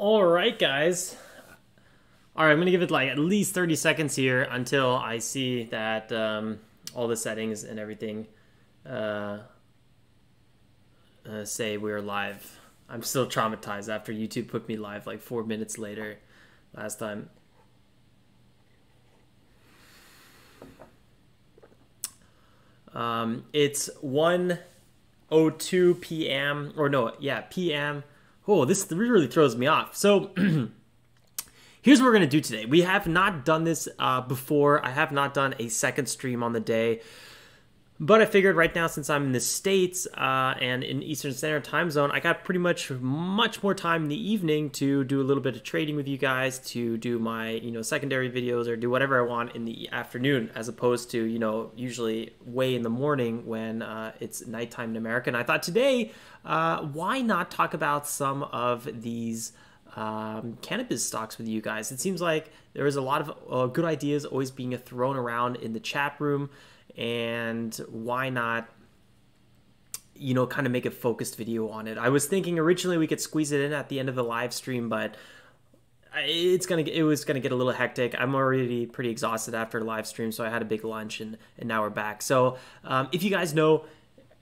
All right, guys. All right, I'm gonna give it like at least 30 seconds here until I see that um, all the settings and everything uh, uh, say we're live. I'm still traumatized after YouTube put me live like four minutes later last time. Um, it's 1:02 p.m. or no, yeah, p.m. Oh, this really throws me off. So here's what we're gonna do today. We have not done this uh, before. I have not done a second stream on the day. But I figured right now, since I'm in the States uh, and in Eastern Standard Time Zone, I got pretty much much more time in the evening to do a little bit of trading with you guys, to do my, you know, secondary videos or do whatever I want in the afternoon, as opposed to, you know, usually way in the morning when uh, it's nighttime in America. And I thought today, uh, why not talk about some of these um, cannabis stocks with you guys? It seems like there is a lot of uh, good ideas always being thrown around in the chat room and why not you know kind of make a focused video on it? I was thinking originally we could squeeze it in at the end of the live stream but it's gonna it was gonna get a little hectic. I'm already pretty exhausted after the live stream so i had a big lunch and and now we're back. So um, if you guys know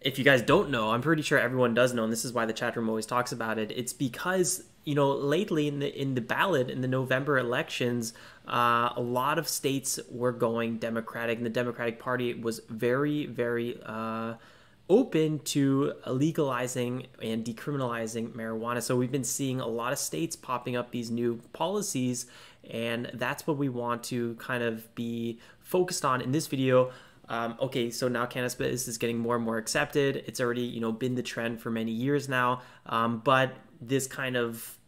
if you guys don't know i'm pretty sure everyone does know and this is why the chat room always talks about it it's because you know lately in the in the ballot in the november elections uh, a lot of states were going Democratic, and the Democratic Party was very, very uh, open to legalizing and decriminalizing marijuana. So we've been seeing a lot of states popping up these new policies, and that's what we want to kind of be focused on in this video. Um, okay, so now cannabis is getting more and more accepted. It's already, you know, been the trend for many years now. Um, but this kind of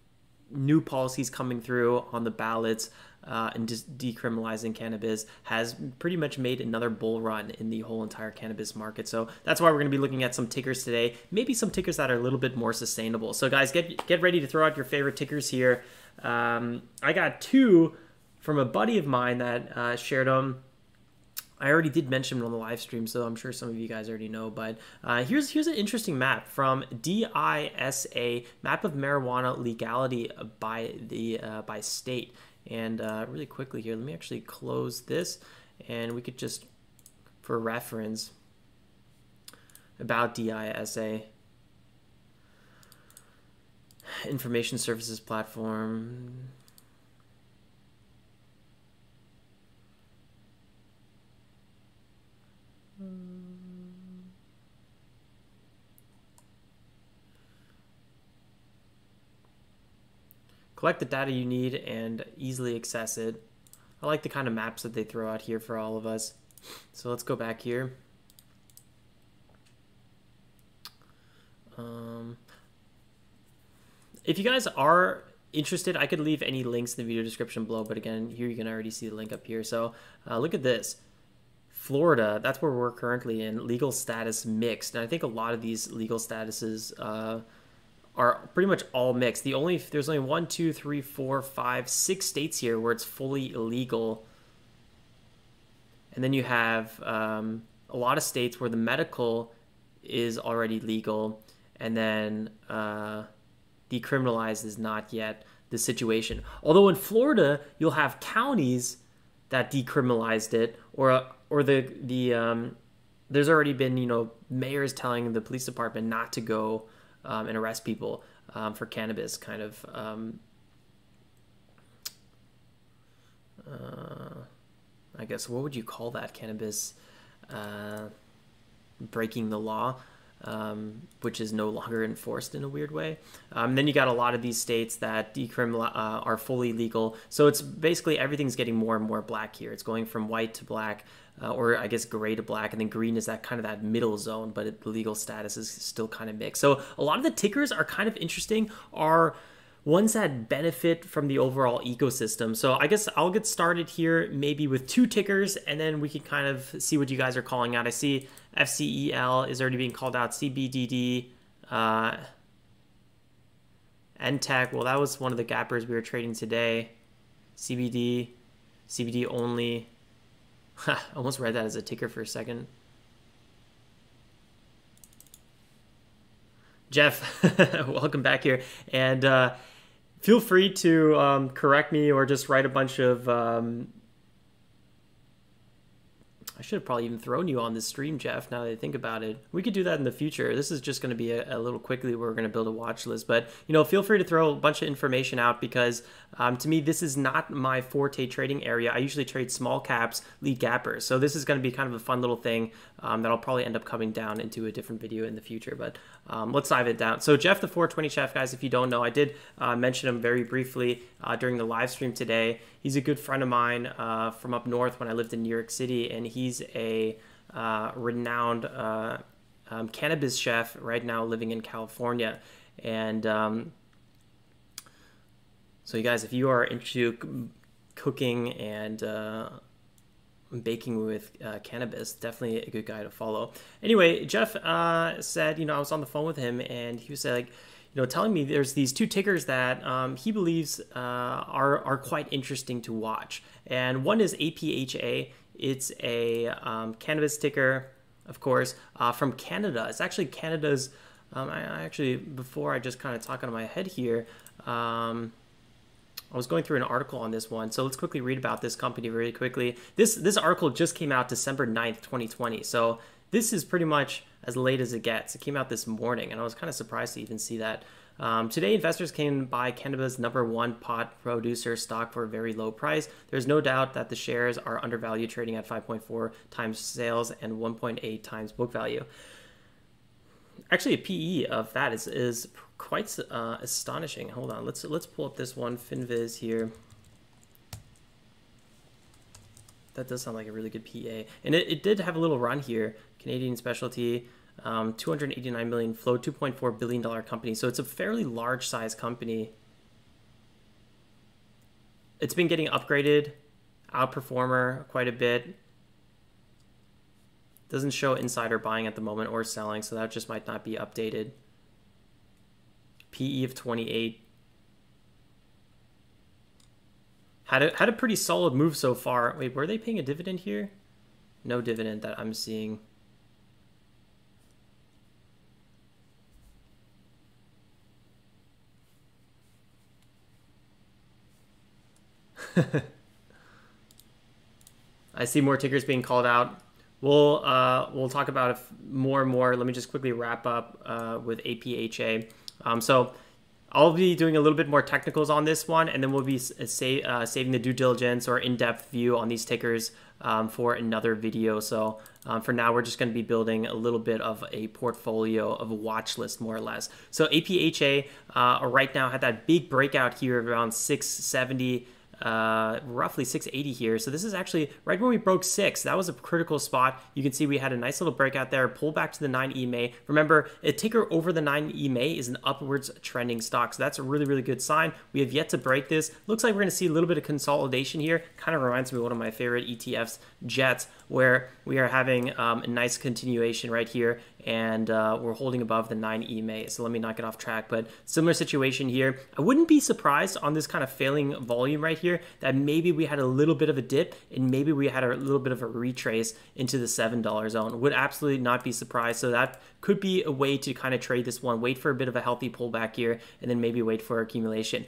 new policies coming through on the ballots uh, and just decriminalizing cannabis has pretty much made another bull run in the whole entire cannabis market. So that's why we're going to be looking at some tickers today, maybe some tickers that are a little bit more sustainable. So guys, get get ready to throw out your favorite tickers here. Um, I got two from a buddy of mine that uh, shared them. I already did mention it on the live stream, so I'm sure some of you guys already know. But uh, here's here's an interesting map from DISA, map of marijuana legality by the uh, by state. And uh, really quickly here, let me actually close this and we could just, for reference, about DISA, information services platform, collect the data you need and easily access it. I like the kind of maps that they throw out here for all of us. So let's go back here. Um, if you guys are interested, I could leave any links in the video description below, but again, here you can already see the link up here. So uh, look at this. Florida, that's where we're currently in, legal status mixed. And I think a lot of these legal statuses uh, are pretty much all mixed. The only there's only one, two, three, four, five, six states here where it's fully illegal, and then you have um, a lot of states where the medical is already legal, and then uh, decriminalized is not yet the situation. Although in Florida, you'll have counties that decriminalized it, or or the the um, there's already been you know mayors telling the police department not to go um, and arrest people um, for cannabis kind of um, uh, I guess what would you call that? Cannabis uh, breaking the law um, which is no longer enforced in a weird way. Um, then you got a lot of these states that decriminal uh, are fully legal. So it's basically everything's getting more and more black here. It's going from white to black, uh, or I guess gray to black, and then green is that kind of that middle zone, but it, the legal status is still kind of mixed. So a lot of the tickers are kind of interesting. Are ones that benefit from the overall ecosystem. So I guess I'll get started here maybe with two tickers and then we can kind of see what you guys are calling out. I see FCEL is already being called out, CBDD, uh, well that was one of the gappers we were trading today. CBD, CBD only. I almost read that as a ticker for a second. Jeff, welcome back here. And uh, feel free to um, correct me or just write a bunch of um, I should have probably even thrown you on this stream, Jeff. Now that I think about it, we could do that in the future. This is just going to be a, a, little quickly. where We're going to build a watch list, but you know, feel free to throw a bunch of information out because um, to me, this is not my forte trading area. I usually trade small caps, lead gappers. So this is going to be kind of a fun little thing um, that I'll probably end up coming down into a different video in the future. But um, let's dive it down. So Jeff, the 420 chef, guys, if you don't know, I did uh, mention him very briefly uh, during the live stream today. He's a good friend of mine uh, from up north when I lived in New York City, and he's a uh, renowned uh, um, cannabis chef right now living in California. And um, so, you guys, if you are into cooking and uh, baking with uh, cannabis, definitely a good guy to follow. Anyway, Jeff uh, said, you know, I was on the phone with him, and he was like, you know, telling me there's these two tickers that um, he believes uh, are are quite interesting to watch, and one is APHA. It's a um, cannabis ticker, of course, uh, from Canada. It's actually Canada's. Um, I, I, actually before I just kind of talk out of my head here. Um, I was going through an article on this one, so let's quickly read about this company very quickly. This this article just came out December 9th, 2020. So this is pretty much as late as it gets. It came out this morning, and I was kind of surprised to even see that. Um, today, investors can buy Canada's number one pot producer stock for a very low price. There's no doubt that the shares are undervalued, trading at 5.4 times sales and 1.8 times book value. Actually, a PE of that is is quite uh, astonishing. Hold on, let's let's pull up this one Finviz here. That does sound like a really good PA, and it, it did have a little run here. Canadian specialty, um, 289 million flow, 2.4 billion dollar company. So it's a fairly large size company. It's been getting upgraded, outperformer quite a bit. Doesn't show insider buying at the moment or selling, so that just might not be updated. PE of 28. Had a, had a pretty solid move so far. Wait, were they paying a dividend here? No dividend that I'm seeing. I see more tickers being called out. We'll uh, we'll talk about more and more. Let me just quickly wrap up uh, with APHA. Um, so I'll be doing a little bit more technicals on this one, and then we'll be uh, say, uh, saving the due diligence or in-depth view on these tickers um, for another video. So um, for now, we're just going to be building a little bit of a portfolio of a watch list, more or less. So APHA uh, right now had that big breakout here around 670 uh, roughly 680 here. So this is actually right when we broke six. That was a critical spot. You can see we had a nice little breakout there, pull back to the 9 EMA. Remember, a ticker over the 9 EMA is an upwards trending stock. So that's a really, really good sign. We have yet to break this. Looks like we're going to see a little bit of consolidation here. Kind of reminds me of one of my favorite ETFs, JETS, where we are having um, a nice continuation right here and uh, we're holding above the 9 EMA. So let me not get off track, but similar situation here. I wouldn't be surprised on this kind of failing volume right here that maybe we had a little bit of a dip and maybe we had a little bit of a retrace into the $7 zone. Would absolutely not be surprised. So that could be a way to kind of trade this one, wait for a bit of a healthy pullback here, and then maybe wait for accumulation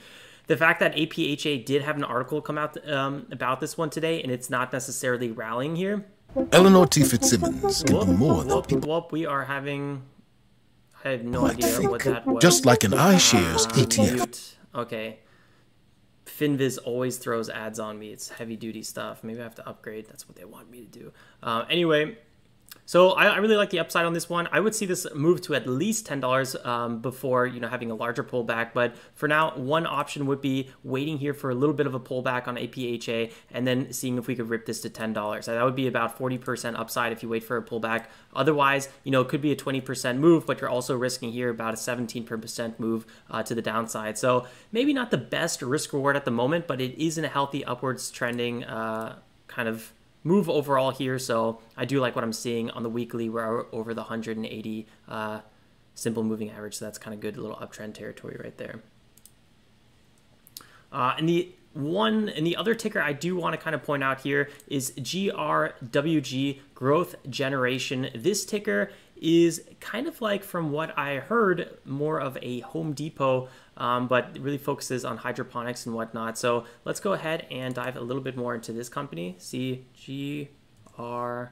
the fact that APHA did have an article come out um, about this one today and it's not necessarily rallying here Eleanor T. Fitzsimmons can do more than people. Well, we are having. I have no idea what that was. Just like an iShares uh, ETF. Okay. Finviz always throws ads on me. It's heavy duty stuff. Maybe I have to upgrade. That's what they want me to do. Uh, anyway, so I, I, really like the upside on this one. I would see this move to at least ten dollars um, before you know having a larger pullback. But for now, one option would be waiting here for a little bit of a pullback on APHA and then seeing if we could rip this to ten dollars. That would be about forty percent upside if you wait for a pullback. Otherwise, you know it could be a twenty percent move, but you're also risking here about a seventeen percent move uh, to the downside. So maybe not the best risk reward at the moment, but it is in a healthy upwards trending uh, kind of move overall here. So I do like what I'm seeing on the weekly. We're over the 180 uh, simple moving average. So that's kind of good little uptrend territory right there. Uh, and the one and the other ticker I do want to kind of point out here is GRWG Growth Generation. This ticker is kind of like, from what I heard, more of a Home Depot, um, but really focuses on hydroponics and whatnot. So let's go ahead and dive a little bit more into this company. See GR.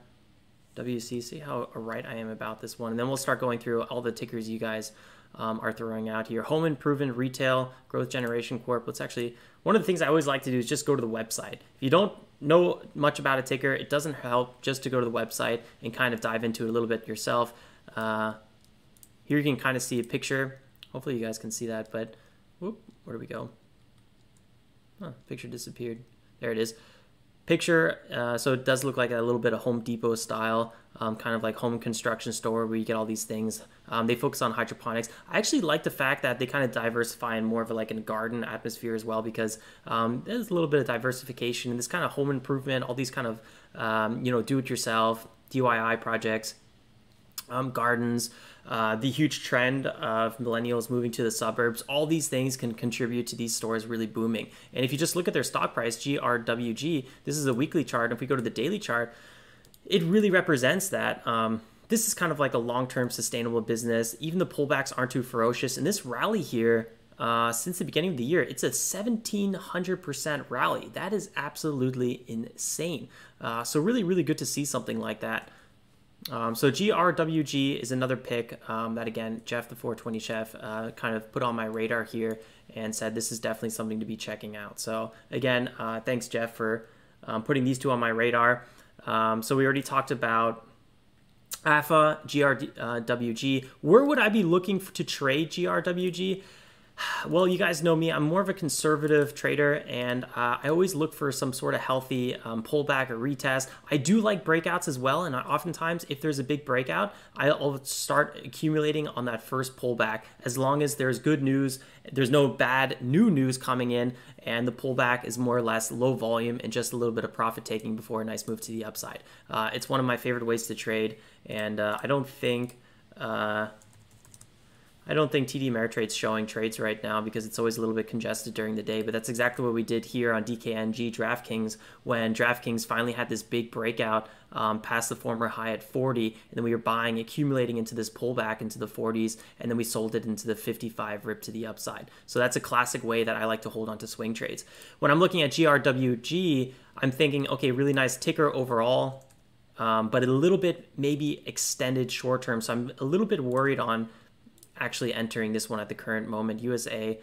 WC, see how right I am about this one. And then we'll start going through all the tickers you guys um, are throwing out here. Home Improvement Retail Growth Generation Corp. Let's actually, one of the things I always like to do is just go to the website. If you don't know much about a ticker, it doesn't help just to go to the website and kind of dive into it a little bit yourself. Uh, here you can kind of see a picture. Hopefully you guys can see that, but whoop, where do we go? Oh, picture disappeared. There it is picture. Uh, so it does look like a little bit of Home Depot style, um, kind of like home construction store where you get all these things. Um, they focus on hydroponics. I actually like the fact that they kind of diversify in more of a, like a garden atmosphere as well because um, there's a little bit of diversification and this kind of home improvement, all these kind of um, you know do-it-yourself DIY projects, um, gardens uh, the huge trend of millennials moving to the suburbs, all these things can contribute to these stores really booming. And if you just look at their stock price, GRWG, this is a weekly chart. If we go to the daily chart, it really represents that. Um, this is kind of like a long term sustainable business. Even the pullbacks aren't too ferocious. And this rally here, uh, since the beginning of the year, it's a 1700% rally. That is absolutely insane. Uh, so, really, really good to see something like that. Um, so GRWG is another pick um, that again Jeff the 420 chef uh, kind of put on my radar here and said this is definitely something to be checking out. So again, uh, thanks Jeff for um, putting these two on my radar. Um, so we already talked about APHA, GRWG. Where would I be looking to trade GRWG? Well, you guys know me. I'm more of a conservative trader, and uh, I always look for some sort of healthy um, pullback or retest. I do like breakouts as well, and oftentimes, if there's a big breakout, I'll start accumulating on that first pullback. As long as there's good news, there's no bad new news coming in, and the pullback is more or less low volume and just a little bit of profit taking before a nice move to the upside. Uh, it's one of my favorite ways to trade, and uh, I don't think. Uh, I don't think TD Ameritrade's showing trades right now because it's always a little bit congested during the day, but that's exactly what we did here on DKNG DraftKings when DraftKings finally had this big breakout um, past the former high at 40, and then we were buying, accumulating into this pullback into the 40s, and then we sold it into the 55 rip to the upside. So that's a classic way that I like to hold on to swing trades. When I'm looking at GRWG, I'm thinking, okay, really nice ticker overall, um, but a little bit maybe extended short term. So I'm a little bit worried on actually entering this one at the current moment. USA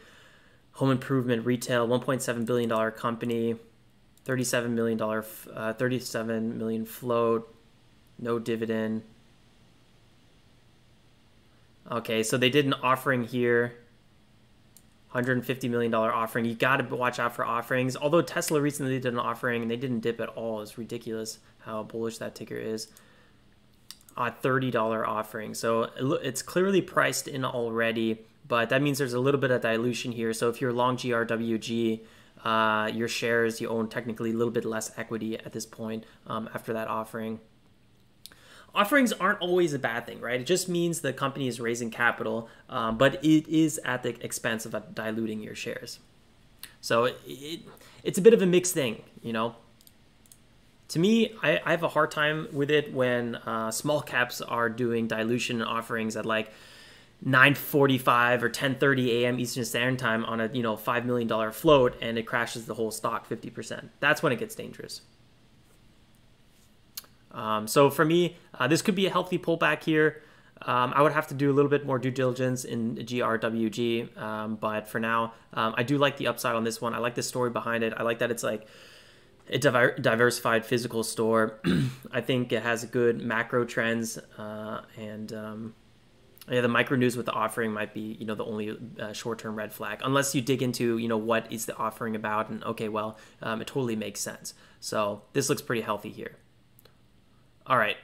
Home Improvement Retail, 1.7 billion dollar company, 37 million dollar, uh, 37 million float, no dividend. Okay, so they did an offering here. $150 million offering. You got to watch out for offerings. Although Tesla recently did an offering and they didn't dip at all. It's ridiculous how bullish that ticker is a $30 offering. So it's clearly priced in already, but that means there's a little bit of dilution here. So if you're long GRWG, uh, your shares, you own technically a little bit less equity at this point um, after that offering. Offerings aren't always a bad thing, right? It just means the company is raising capital, um, but it is at the expense of diluting your shares. So it, it, it's a bit of a mixed thing, you know to me, I, I, have a hard time with it when uh, small caps are doing dilution offerings at like 9:45 or 10:30 a.m. Eastern Standard Time on a you know five million dollar float, and it crashes the whole stock 50%. That's when it gets dangerous. Um, so for me, uh, this could be a healthy pullback here. Um, I would have to do a little bit more due diligence in GRWG, um, but for now, um, I do like the upside on this one. I like the story behind it. I like that it's like a diversified physical store. I think it has a good macro trends, uh, and um, yeah, the micro news with the offering might be you know the only uh, short term red flag, unless you dig into you know what is the offering about, and okay, well, um, it totally makes sense. So this looks pretty healthy here. All right,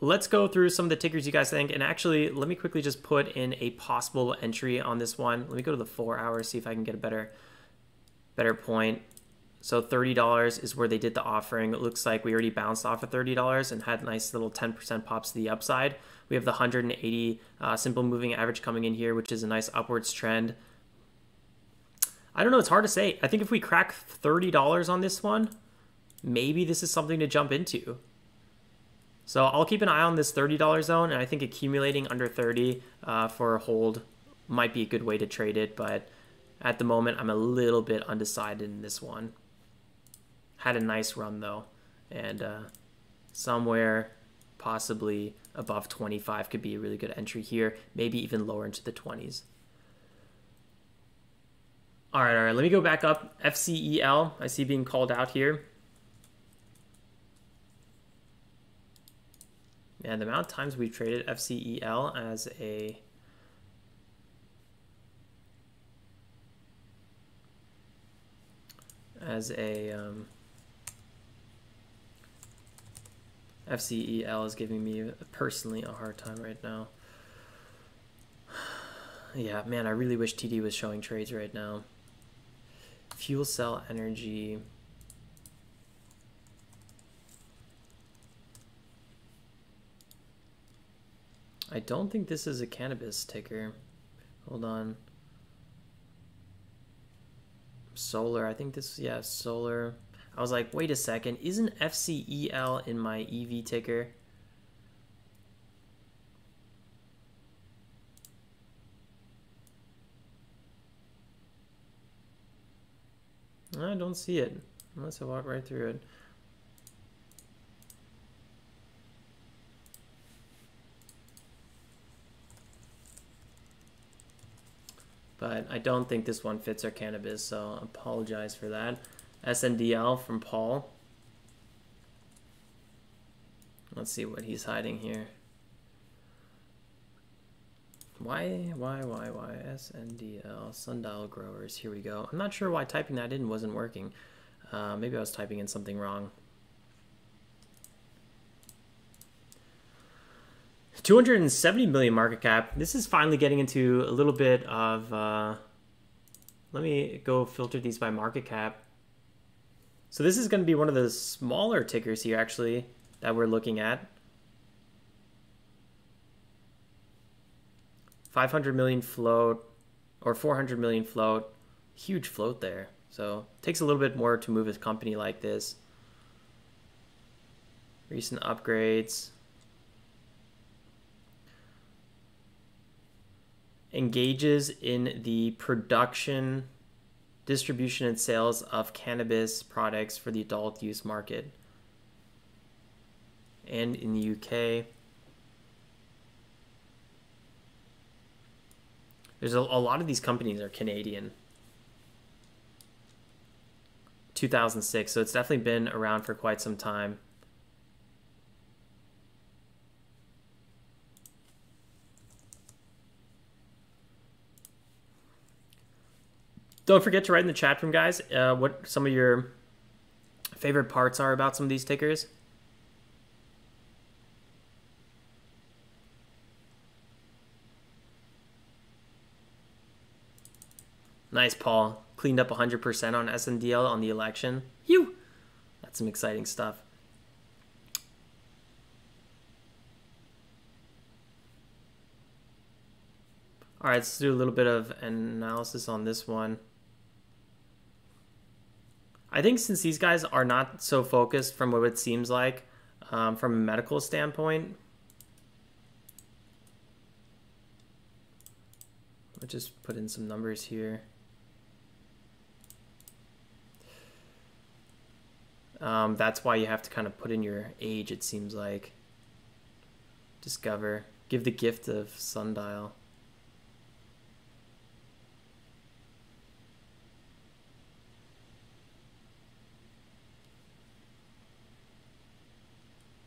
let's go through some of the tickers you guys think, and actually, let me quickly just put in a possible entry on this one. Let me go to the four hours, see if I can get a better better point. So $30 is where they did the offering. It looks like we already bounced off of $30 and had nice little 10% pops to the upside. We have the 180 uh, simple moving average coming in here, which is a nice upwards trend. I don't know. It's hard to say. I think if we crack $30 on this one, maybe this is something to jump into. So I'll keep an eye on this $30 zone, and I think accumulating under 30 uh, for a hold might be a good way to trade it, but at the moment I'm a little bit undecided in this one. Had a nice run though, and uh, somewhere possibly above 25 could be a really good entry here, maybe even lower into the 20s. All right, all right, let me go back up. FCEL, I see being called out here. And the amount of times we've traded FCEL as a as a um, FCEL is giving me personally a hard time right now. yeah, man, I really wish TD was showing trades right now. Fuel cell energy. I don't think this is a cannabis ticker. Hold on. Solar, I think this, yeah, solar. I was like, wait a second, isn't FCEL in my EV ticker? I don't see it, unless I walk right through it. but I don't think this one fits our cannabis, so I apologize for that. SNDL from Paul. Let's see what he's hiding here. Why, why, why, why, SNDL, sundial growers, here we go. I'm not sure why typing that in wasn't working. Uh, maybe I was typing in something wrong. 270 million market cap. This is finally getting into a little bit of. Uh, let me go filter these by market cap. So this is going to be one of the smaller tickers here, actually, that we're looking at. 500 million float or 400 million float. Huge float there. So takes a little bit more to move a company like this. Recent upgrades. engages in the production, distribution, and sales of cannabis products for the adult use market. And in the UK, there's a, a lot of these companies are Canadian. 2006, so it's definitely been around for quite some time. Don't forget to write in the chat room, guys, uh, what some of your favorite parts are about some of these tickers. Nice, Paul. Cleaned up 100% on SNDL on the election. You. That's some exciting stuff. All right, let's do a little bit of analysis on this one. I think since these guys are not so focused from what it seems like um, from a medical standpoint, I'll just put in some numbers here. Um, that's why you have to kind of put in your age, it seems like. Discover. Give the gift of sundial.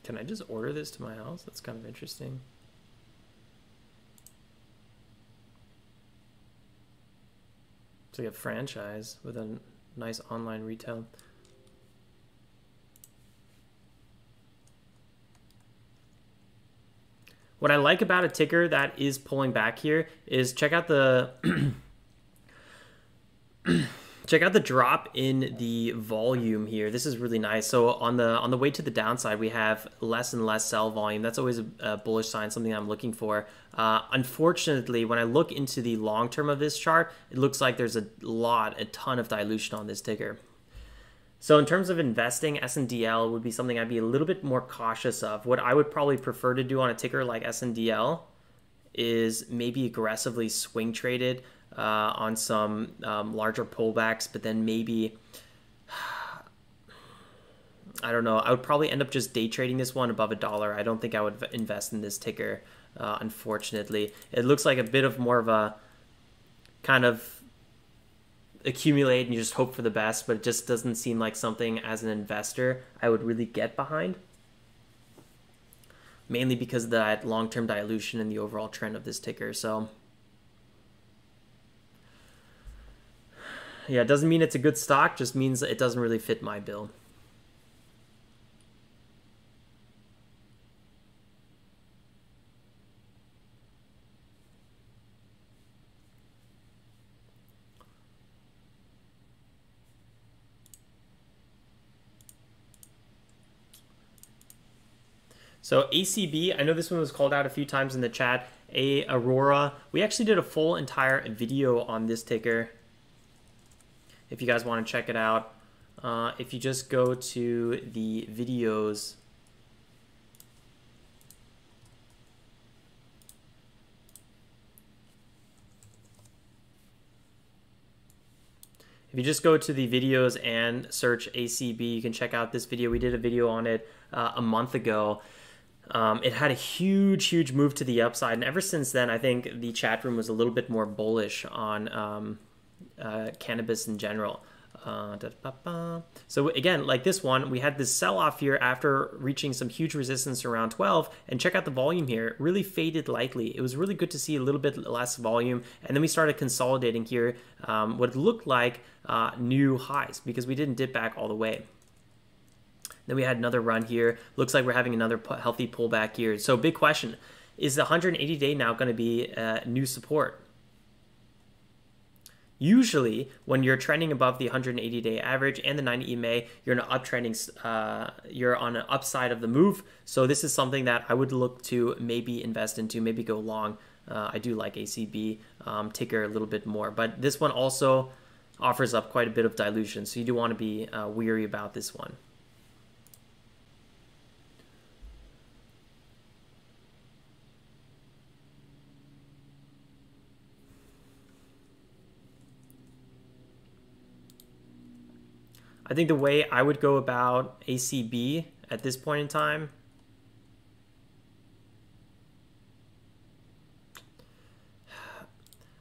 Can I just order this to my house? That's kind of interesting. It's like a franchise with a nice online retail. What I like about a ticker that is pulling back here is check out the check out the drop in the volume here. This is really nice. So on the on the way to the downside we have less and less sell volume. That's always a, a bullish sign something i'm looking for. Uh, unfortunately when i look into the long term of this chart it looks like there's a lot a ton of dilution on this ticker. So in terms of investing, SNDL would be something I'd be a little bit more cautious of. What I would probably prefer to do on a ticker like SNDL is maybe aggressively swing traded uh, on some um, larger pullbacks, but then maybe I don't know. I would probably end up just day trading this one above a dollar. I don't think I would invest in this ticker, uh, unfortunately. It looks like a bit of more of a kind of accumulate and you just hope for the best, but it just doesn't seem like something as an investor I would really get behind. Mainly because of that long term dilution and the overall trend of this ticker. So, yeah, it doesn't mean it's a good stock, just means it doesn't really fit my bill. So ACB, I know this one was called out a few times in the chat. A Aurora. We actually did a full entire video on this ticker. If you guys want to check it out, uh, if you just go to the videos. If you just go to the videos and search ACB, you can check out this video. We did a video on it uh, a month ago. Um, it had a huge, huge move to the upside, and ever since then, I think the chat room was a little bit more bullish on um, uh, cannabis in general. Uh, so again, like this one, we had this sell-off here after reaching some huge resistance around 12, and check out the volume here. It really faded lightly. It was really good to see a little bit less volume, and then we started consolidating here um, what looked like uh, new highs because we didn't dip back all the way. Then we had another run here. Looks like we're having another healthy pullback here. So big question, is the 180 day now going to be uh, new support? Usually, when you're trending above the 180 day average and the 90 EMA, you're in an uptrending, uh, you're on an upside of the move. So this is something that I would look to maybe invest into, maybe go long. Uh, I do like ACB um, ticker a little bit more, but this one also offers up quite a bit of dilution. So you do want to be uh, weary about this one. I think the way I would go about ACB at this point in time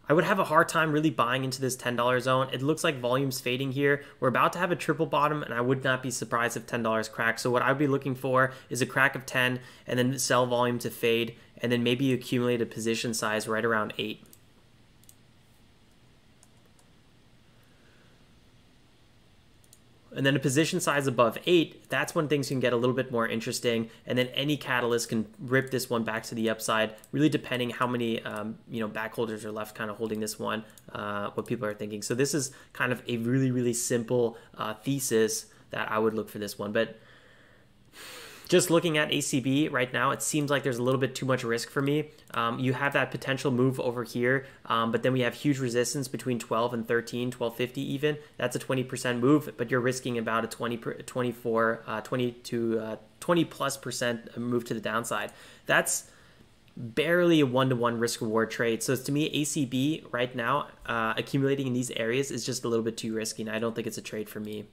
I would have a hard time really buying into this $10 zone. It looks like volume's fading here. We're about to have a triple bottom, and I would not be surprised if $10 cracks. So what I would be looking for is a crack of 10 and then sell volume to fade, and then maybe accumulate a position size right around 8. And then a position size above eight, that's when things can get a little bit more interesting. And then any catalyst can rip this one back to the upside, really depending how many um, you know backholders are left kind of holding this one, uh, what people are thinking. So this is kind of a really, really simple uh, thesis that I would look for this one. But just looking at ACB right now, it seems like there's a little bit too much risk for me. Um, you have that potential move over here, um, but then we have huge resistance between 12 and 13, 1250 even. That's a 20% move, but you're risking about a 20, 24, uh, 20 to uh, 20 plus percent move to the downside. That's barely a one-to-one risk reward trade. So to me, ACB right now, uh, accumulating in these areas is just a little bit too risky, and I don't think it's a trade for me.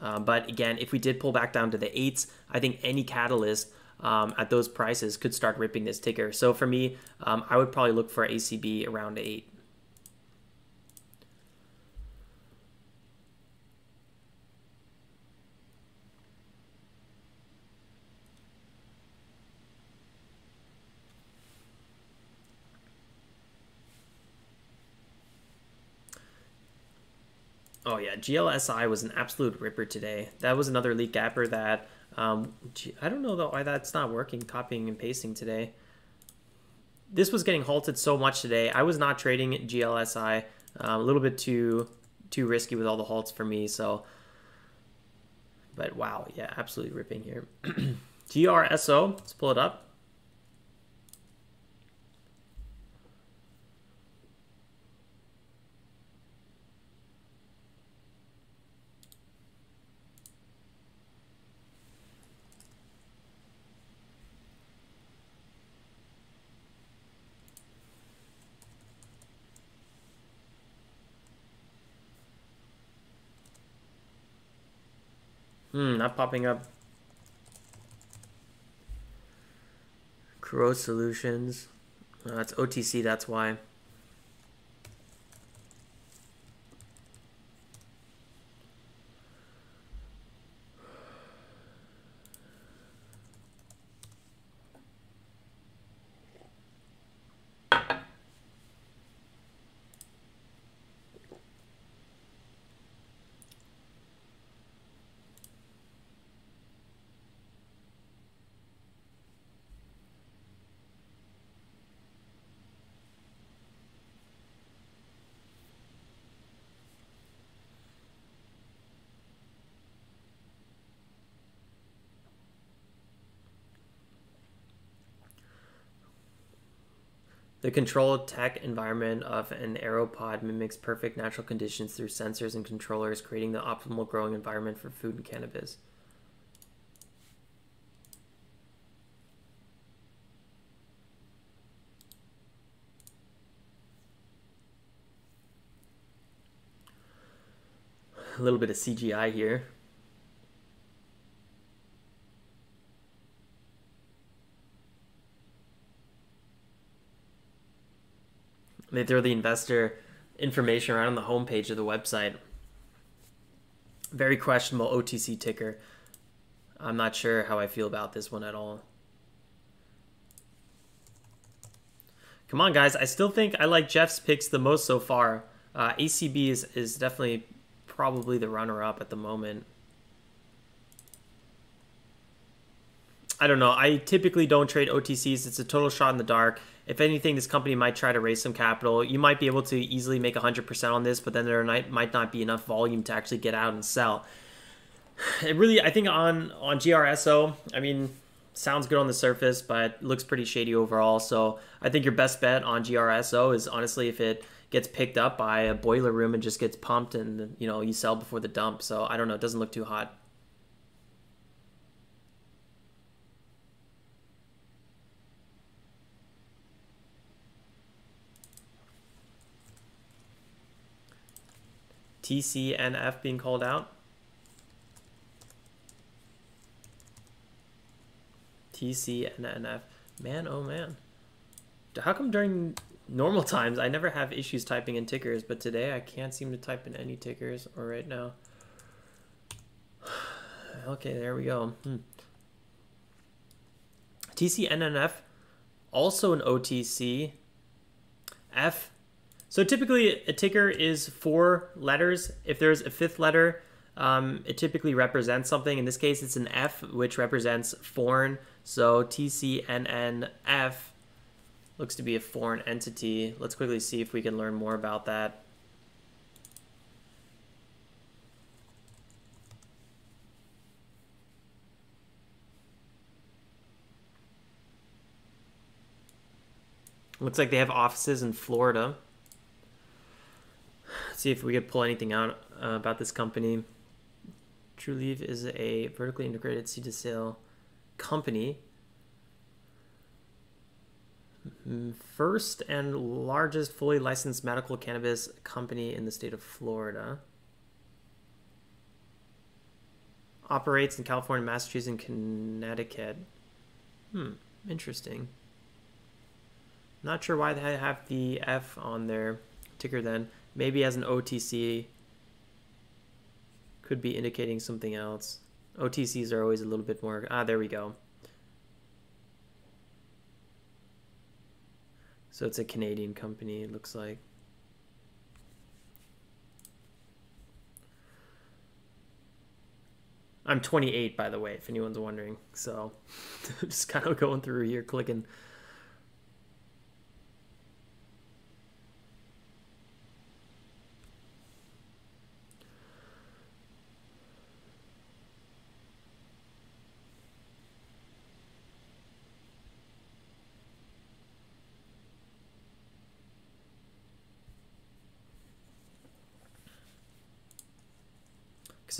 Uh, but again, if we did pull back down to the eights, I think any catalyst um, at those prices could start ripping this ticker. So for me, um, I would probably look for ACB around eight. Yeah, GLSI was an absolute ripper today. That was another leak gapper that um, I don't know though why that's not working. Copying and pasting today. This was getting halted so much today. I was not trading GLSI. Um, a little bit too too risky with all the halts for me. So, but wow, yeah, absolutely ripping here. GRSO, let's pull it up. Hmm, not popping up. Grow Solutions. Uh, OTC, that's why. The controlled tech environment of an aeropod mimics perfect natural conditions through sensors and controllers, creating the optimal growing environment for food and cannabis. A little bit of CGI here. They throw the investor information right on the homepage of the website. Very questionable OTC ticker. I'm not sure how I feel about this one at all. Come on, guys. I still think I like Jeff's picks the most so far. Uh, ACB is, is definitely probably the runner-up at the moment. I don't know. I typically don't trade OTCs. It's a total shot in the dark if anything, this company might try to raise some capital. You might be able to easily make 100% on this, but then there might not be enough volume to actually get out and sell. It really, I think on on GRSO, I mean, sounds good on the surface, but looks pretty shady overall. So I think your best bet on GRSO is honestly if it gets picked up by a boiler room and just gets pumped and you know you sell before the dump. So I don't know, it doesn't look too hot. TCNF being called out. TCNF. Man, oh man. How come during normal times I never have issues typing in tickers, but today I can't seem to type in any tickers or right now. okay, there we go. Hmm. TCNNF, also an OTC. F so typically a ticker is four letters. If there's a fifth letter, um, it typically represents something. In this case, it's an F, which represents foreign. So TCNNF looks to be a foreign entity. Let's quickly see if we can learn more about that. Looks like they have offices in Florida see if we could pull anything out uh, about this company. Trulieve is a vertically integrated seed to sale company. First and largest fully licensed medical cannabis company in the state of Florida. Operates in California, Massachusetts, and Connecticut. Hmm, interesting. Not sure why they have the F on their ticker then. Maybe as an OTC, could be indicating something else. OTCs are always a little bit more, ah, there we go. So it's a Canadian company, it looks like. I'm 28, by the way, if anyone's wondering. So just kind of going through here, clicking.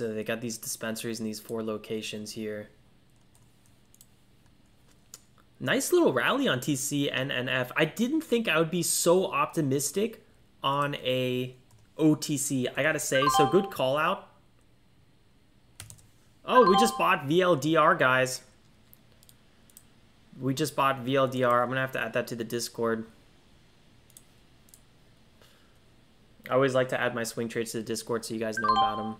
So they got these dispensaries in these four locations here. Nice little rally on TC and NF. I didn't think I would be so optimistic on a OTC. I gotta say, so good call out. Oh, we just bought VLDR, guys. We just bought VLDR. I'm to have to add that to the Discord. I always like to add my swing trades to the Discord so you guys know about them.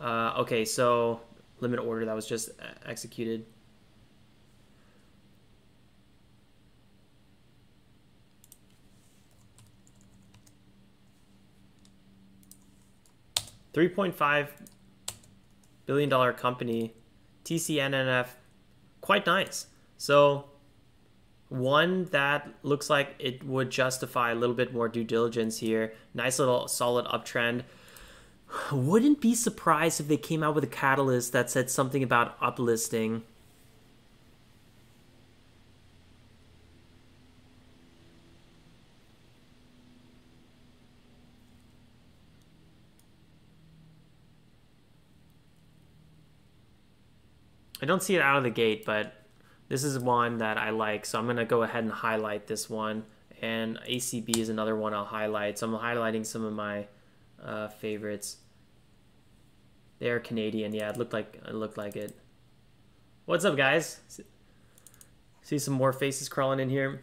Uh, okay, so limit order that was just executed. Three point five billion dollar company, TCNNF, quite nice. So one that looks like it would justify a little bit more due diligence here. Nice little solid uptrend. Wouldn't be surprised if they came out with a catalyst that said something about uplisting. I don't see it out of the gate, but this is one that I like, so I'm going to go ahead and highlight this one. And ACB is another one I'll highlight. So I'm highlighting some of my uh, favorites. They're Canadian. Yeah, it looked like it looked like it. What's up, guys? See some more faces crawling in here.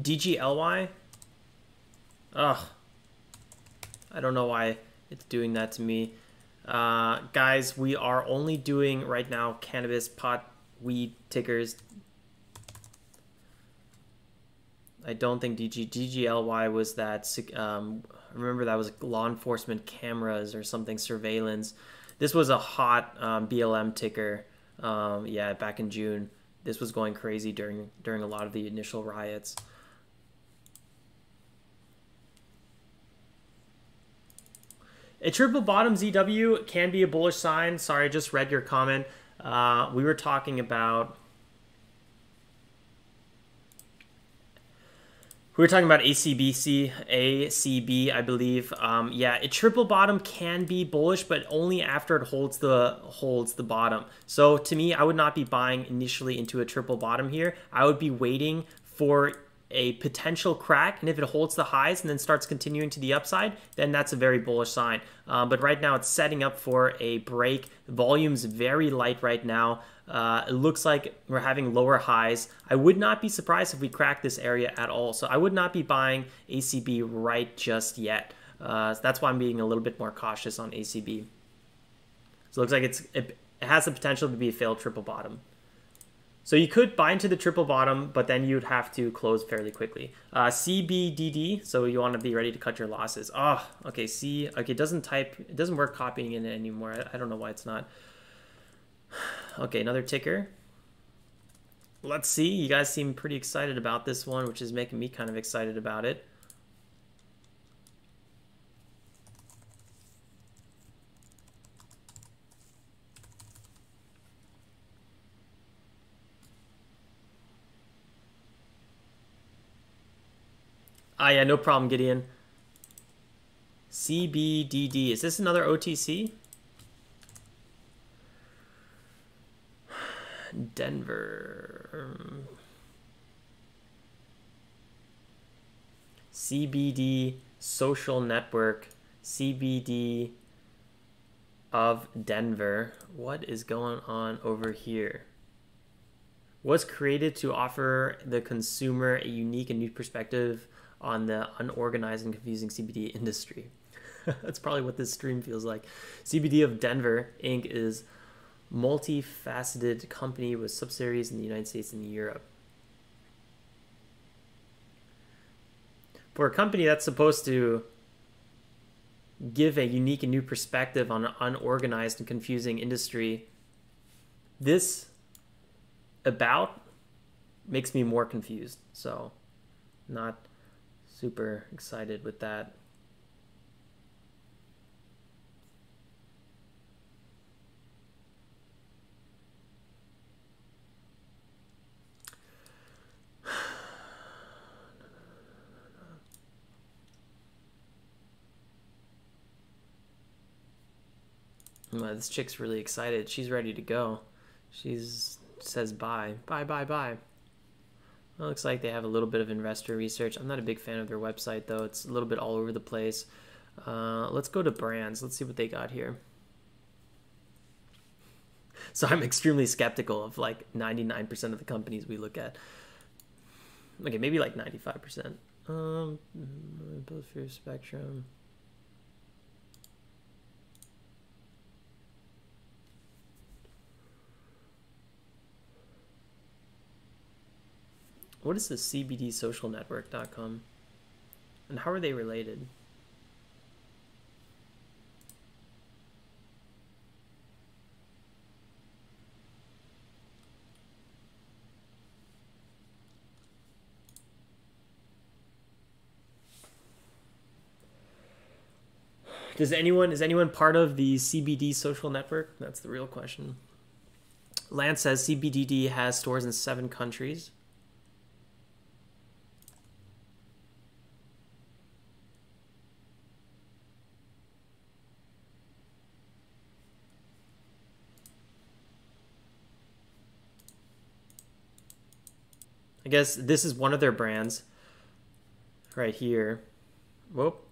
DGLY? Ugh. I don't know why it's doing that to me. Uh, guys, we are only doing right now cannabis, pot, weed tickers. I don't think DG, DGLY was that. Um, remember that was law enforcement cameras or something, surveillance. This was a hot um, BLM ticker. Um, yeah, back in June. This was going crazy during during a lot of the initial riots. A triple bottom ZW can be a bullish sign. Sorry, I just read your comment. Uh, we were talking about we were talking about ACBC, ACB, I believe. Um, yeah, a triple bottom can be bullish, but only after it holds the holds the bottom. So to me, I would not be buying initially into a triple bottom here. I would be waiting for a potential crack, and if it holds the highs and then starts continuing to the upside, then that's a very bullish sign. Uh, but right now, it's setting up for a break. Volume's very light right now. Uh, it looks like we're having lower highs. I would not be surprised if we crack this area at all. So I would not be buying ACB right just yet. Uh, so that's why I'm being a little bit more cautious on ACB. So it looks like it's it has the potential to be a failed triple bottom. So you could buy into the triple bottom, but then you'd have to close fairly quickly. Uh, CBDD, so you want to be ready to cut your losses. Oh, okay, C, okay, it doesn't type, it doesn't work copying in it anymore. I, I don't know why it's not. Okay, another ticker. Let's see, you guys seem pretty excited about this one, which is making me kind of excited about it. Ah, yeah, no problem, Gideon. CBDD. Is this another OTC? Denver. CBD Social Network. CBD of Denver. What is going on over here? Was created to offer the consumer a unique and new perspective on the unorganized and confusing CBD industry. That's probably what this stream feels like. CBD of Denver Inc. is multifaceted company with subsidiaries in the United States and Europe. For a company that's supposed to give a unique and new perspective on an unorganized and confusing industry, this about makes me more confused. So, not super excited with that. this chick's really excited. She's ready to go. She's says bye. Bye, bye, bye. It looks like they have a little bit of investor research. I'm not a big fan of their website though. It's a little bit all over the place. Uh, let's go to brands. Let's see what they got here. So I'm extremely skeptical of like 99% of the companies we look at. Okay, maybe like 95%. Um, for spectrum. What is the CBDSocialNetwork.com? And how are they related? Does anyone is anyone part of the CBD social network? That's the real question. Lance says CBDD has stores in seven countries. I guess this is one of their brands right here. Whoop.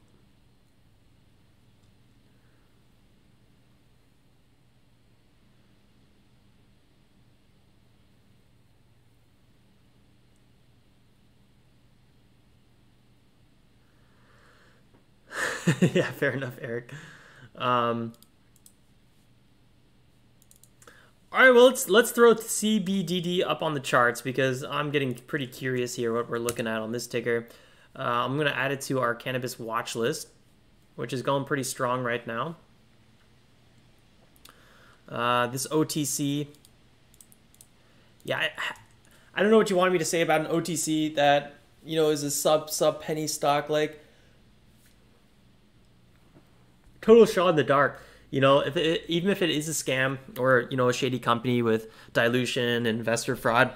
yeah, fair enough, Eric. Um, all right, well let's let's throw CBDD up on the charts because I'm getting pretty curious here what we're looking at on this ticker. Uh, I'm gonna add it to our cannabis watch list, which is going pretty strong right now. Uh, this OTC, yeah, I, I don't know what you wanted me to say about an OTC that you know is a sub sub penny stock like total shot in the dark. You know, if it, even if it is a scam or you know a shady company with dilution, investor fraud,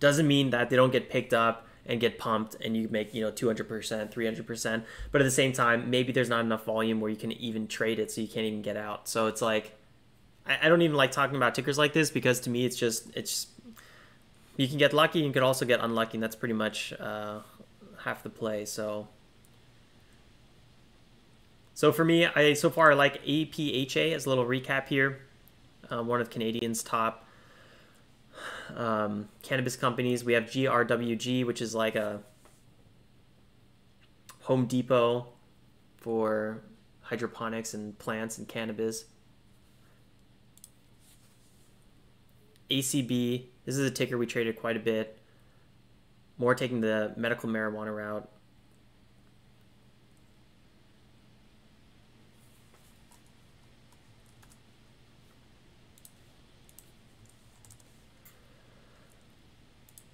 doesn't mean that they don't get picked up and get pumped and you make you know 200% 300% but at the same time maybe there's not enough volume where you can even trade it so you can't even get out. So it's like i, I don't even like talking about tickers like this because to me it's just it's you can get lucky you can also get unlucky and that's pretty much uh, half the play. So so for me, I so far I like APHA as a little recap here. Um, one of Canadians' top um, cannabis companies. We have GRWG, which is like a Home Depot for hydroponics and plants and cannabis. ACB, this is a ticker we traded quite a bit. More taking the medical marijuana route.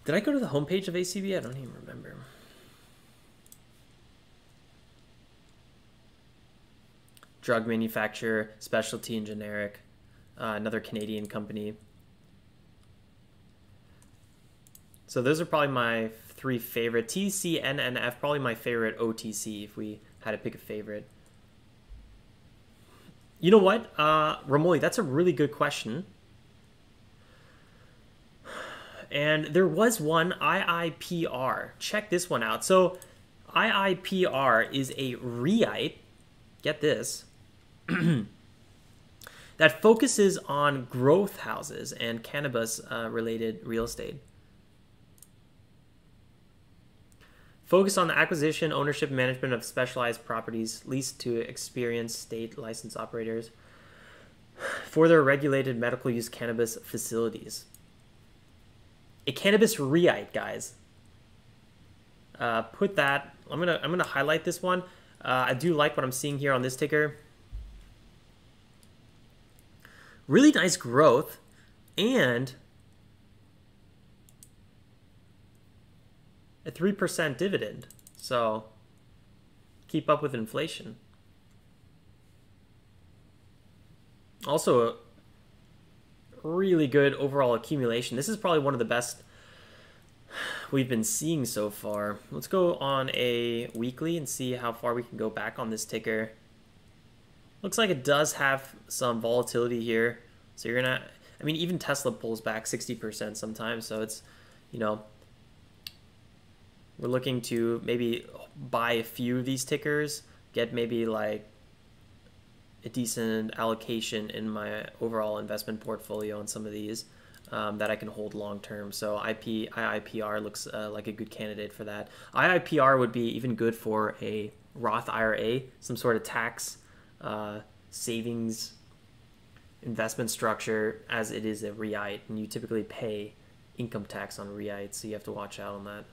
Did I go to the homepage of ACB? I don't even remember. Drug manufacturer, specialty and generic, uh, another Canadian company. So those are probably my three favorite. TCNNF, probably my favorite OTC if we had to pick a favorite. You know what, uh, Ramoli, that's a really good question and there was one IIPR. Check this one out. So IIPR is a REIT, get this, that focuses on growth houses and cannabis uh, related real estate. Focus on the acquisition, ownership, management of specialized properties leased to experienced state licensed operators for their regulated medical use cannabis facilities a cannabis REIT, guys. Uh, put that. I'm gonna I'm gonna highlight this one. Uh, I do like what I'm seeing here on this ticker. Really nice growth, and a three percent dividend. So keep up with inflation. Also, really good overall accumulation. This is probably one of the best we've been seeing so far. Let's go on a weekly and see how far we can go back on this ticker. Looks like it does have some volatility here. So you're gonna, I mean, even Tesla pulls back 60% sometimes. So it's, you know, we're looking to maybe buy a few of these tickers get maybe like a decent allocation in my overall investment portfolio on some of these um, that I can hold long term. So IP IIPR looks uh, like a good candidate for that. IIPR would be even good for a Roth IRA, some sort of tax uh, savings investment structure, as it is a REIT, and you typically pay income tax on REITs, so you have to watch out on that.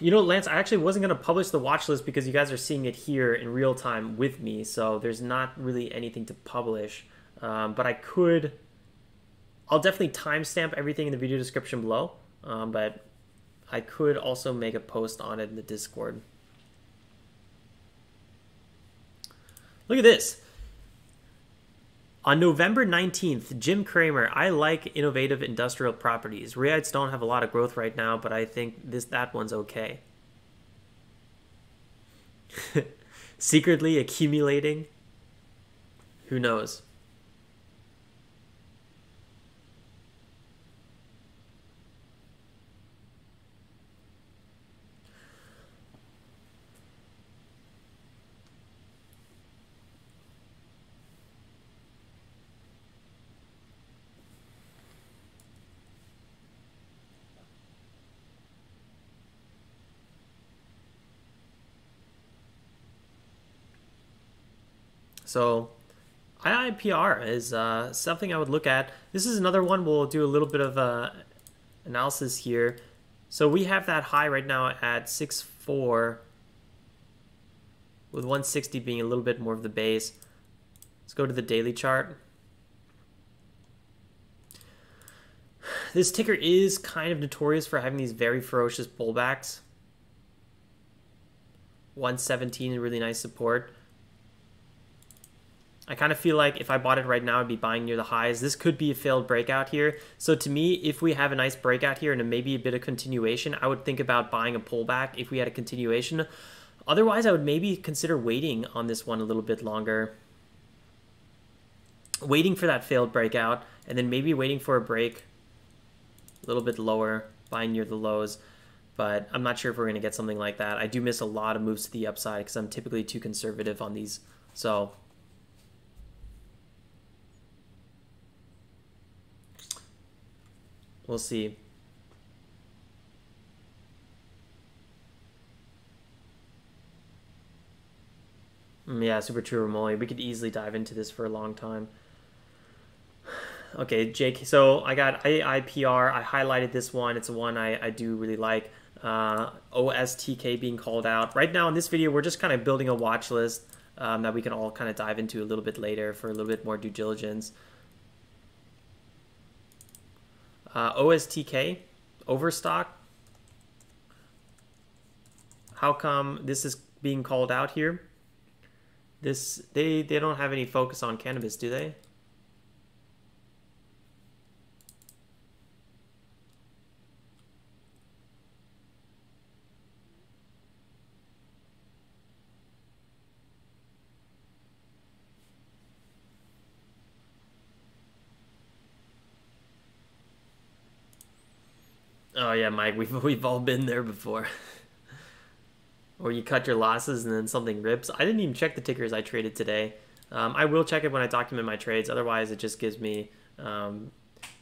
You know, Lance, I actually wasn't going to publish the watch list because you guys are seeing it here in real time with me, so there's not really anything to publish. Um, but I could, I'll definitely timestamp everything in the video description below, um, but I could also make a post on it in the Discord. Look at this. On November 19th, Jim Cramer, I like innovative industrial properties. REITs don't have a lot of growth right now, but I think this that one's okay. Secretly accumulating? Who knows? So IIPR is uh, something I would look at. This is another one we'll do a little bit of uh, analysis here. So we have that high right now at 6.4 with 160 being a little bit more of the base. Let's go to the daily chart. This ticker is kind of notorious for having these very ferocious pullbacks. 117 really nice support. I kind of feel like if I bought it right now, I'd be buying near the highs. This could be a failed breakout here. So to me, if we have a nice breakout here and maybe a bit of continuation, I would think about buying a pullback if we had a continuation. Otherwise, I would maybe consider waiting on this one a little bit longer. Waiting for that failed breakout, and then maybe waiting for a break a little bit lower, buying near the lows. But I'm not sure if we're going to get something like that. I do miss a lot of moves to the upside because I'm typically too conservative on these. So We'll see. Mm, yeah, super true, Ramoli. We could easily dive into this for a long time. Okay, Jake. So I got IIPR. I highlighted this one. It's one I, I do really like. Uh, OSTK being called out. Right now in this video, we're just kind of building a watch list um, that we can all kind of dive into a little bit later for a little bit more due diligence. Uh, OSTK, Overstock. How come this is being called out here? This they they don't have any focus on cannabis, do they? Yeah, Mike, we've we've all been there before. or you cut your losses and then something rips. I didn't even check the tickers I traded today. Um, I will check it when I document my trades. Otherwise, it just gives me um,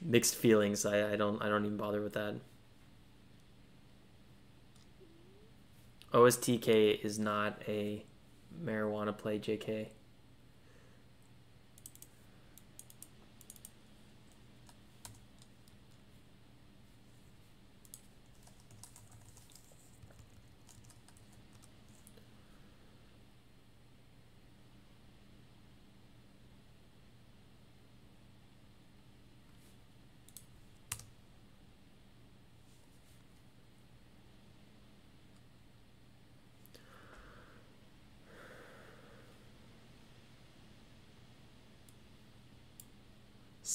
mixed feelings. I, I don't I don't even bother with that. OSTK is not a marijuana play, JK.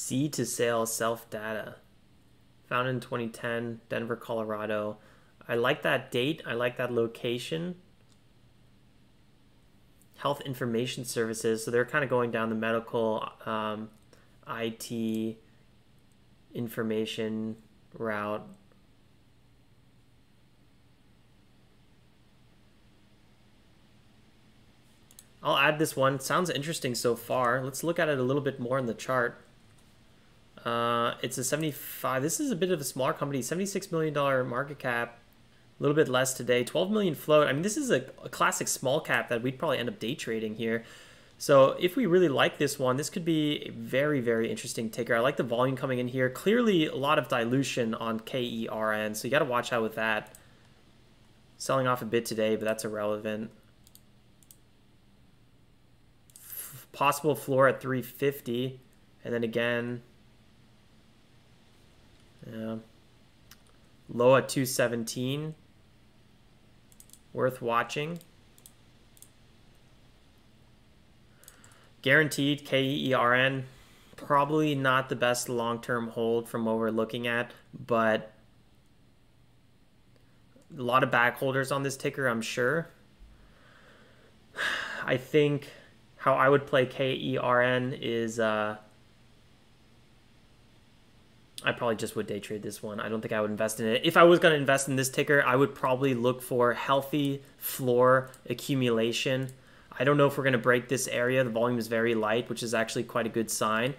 C to sale self data. Found in 2010, Denver, Colorado. I like that date. I like that location. Health information services. So they're kind of going down the medical, um, IT, information route. I'll add this one. Sounds interesting so far. Let's look at it a little bit more in the chart. Uh, it's a 75. This is a bit of a smaller company. $76 million market cap. A little bit less today. 12 million float. I mean, this is a, a classic small cap that we'd probably end up day trading here. So if we really like this one, this could be a very, very interesting ticker. I like the volume coming in here. Clearly a lot of dilution on KERN, so you got to watch out with that. Selling off a bit today, but that's irrelevant. F possible floor at 350. And then again, yeah, low at 217. Worth watching. Guaranteed KERN, probably not the best long term hold from what we're looking at, but a lot of back holders on this ticker, I'm sure. I think how I would play KERN is uh, I probably just would day trade this one. I don't think I would invest in it. If I was going to invest in this ticker, I would probably look for healthy floor accumulation I don't know if we're going to break this area. The volume is very light, which is actually quite a good sign.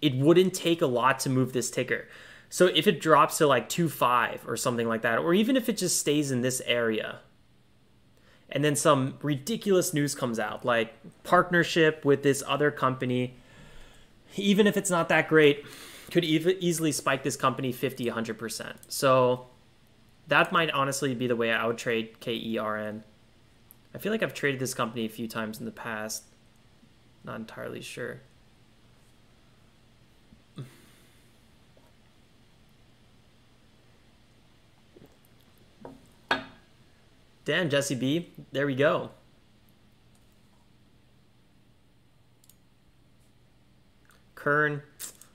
It wouldn't take a lot to move this ticker. So if it drops to like 2.5 or something like that, or even if it just stays in this area, and then some ridiculous news comes out, like partnership with this other company, even if it's not that great, could e- easily spike this company 50, 100%. So that might honestly be the way I would trade KERN. I feel like I've traded this company a few times in the past. Not entirely sure. Damn, Jesse B. There we go. Kern.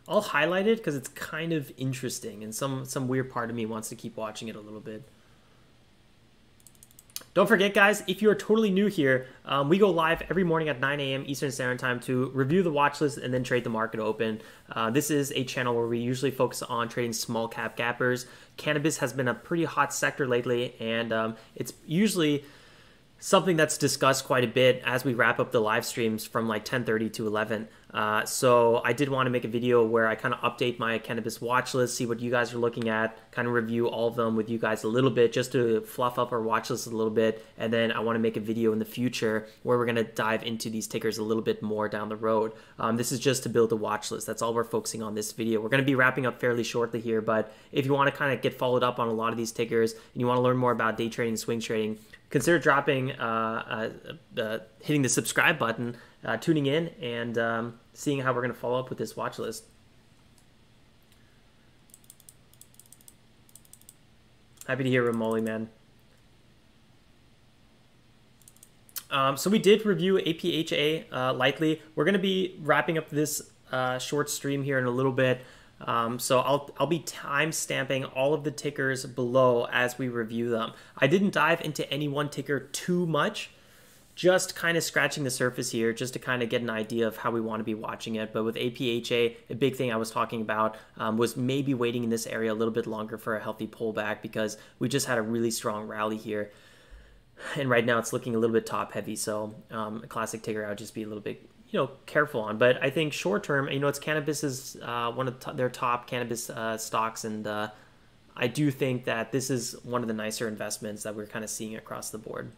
I'll highlight it because it's kind of interesting and some some weird part of me wants to keep watching it a little bit. Don't forget, guys, if you're totally new here, um, we go live every morning at 9 a.m. Eastern Standard Time to review the watch list and then trade the market open. Uh, this is a channel where we usually focus on trading small cap gappers. Cannabis has been a pretty hot sector lately, and um, it's usually something that's discussed quite a bit as we wrap up the live streams from like 10:30 to 11. Uh, so I did want to make a video where I kind of update my cannabis watch list, see what you guys are looking at, kind of review all of them with you guys a little bit, just to fluff up our watch list a little bit. And then I want to make a video in the future where we're going to dive into these tickers a little bit more down the road. Um, this is just to build a watch list. That's all we're focusing on this video. We're going to be wrapping up fairly shortly here, but if you want to kind of get followed up on a lot of these tickers and you want to learn more about day trading, swing trading, consider dropping, uh, uh, uh, hitting the subscribe button, uh, tuning in, and um, seeing how we're going to follow up with this watch list. Happy to hear Ramoli, man. Um, so we did review APHA uh, lightly. We're going to be wrapping up this short stream here in a little bit. Um, so I'll, I'll be time stamping all of the tickers below as we review them. I didn't dive into any one ticker too much, just kind of scratching the surface here just to kind of get an idea of how we want to be watching it. But with APHA, a big thing I was talking about um, was maybe waiting in this area a little bit longer for a healthy pullback because we just had a really strong rally here. And right now it's looking a little bit top heavy. So um, a classic ticker, I would just be a little bit you know careful on. But I think short term, you know, it's cannabis is uh, one of the their top cannabis uh, stocks, and uh, I do think that this is one of the nicer investments that we're kind of seeing across the board.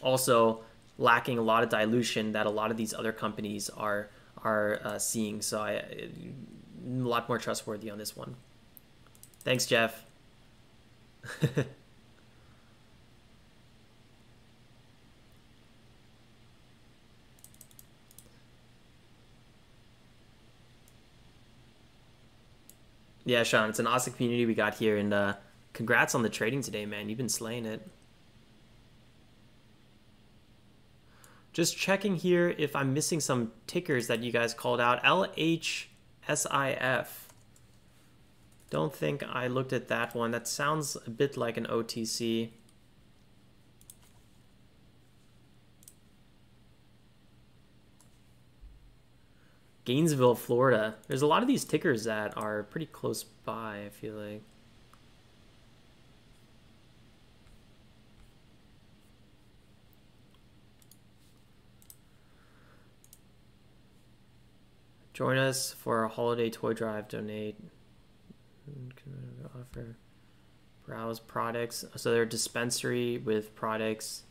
Also, lacking a lot of dilution that a lot of these other companies are are uh, seeing. So I a lot more trustworthy on this one. Thanks, Jeff. Yeah, Sean, it's an awesome community we got here, and uh, congrats on the trading today, man. You've been slaying it. Just checking here if I'm missing some tickers that you guys called out. LHSIF. Don't think I looked at that one. That sounds a bit like an OTC. Gainesville, Florida. There's a lot of these tickers that are pretty close by, I feel like. Join us for a holiday toy drive. Donate. Offer. Browse products. So they're dispensary with products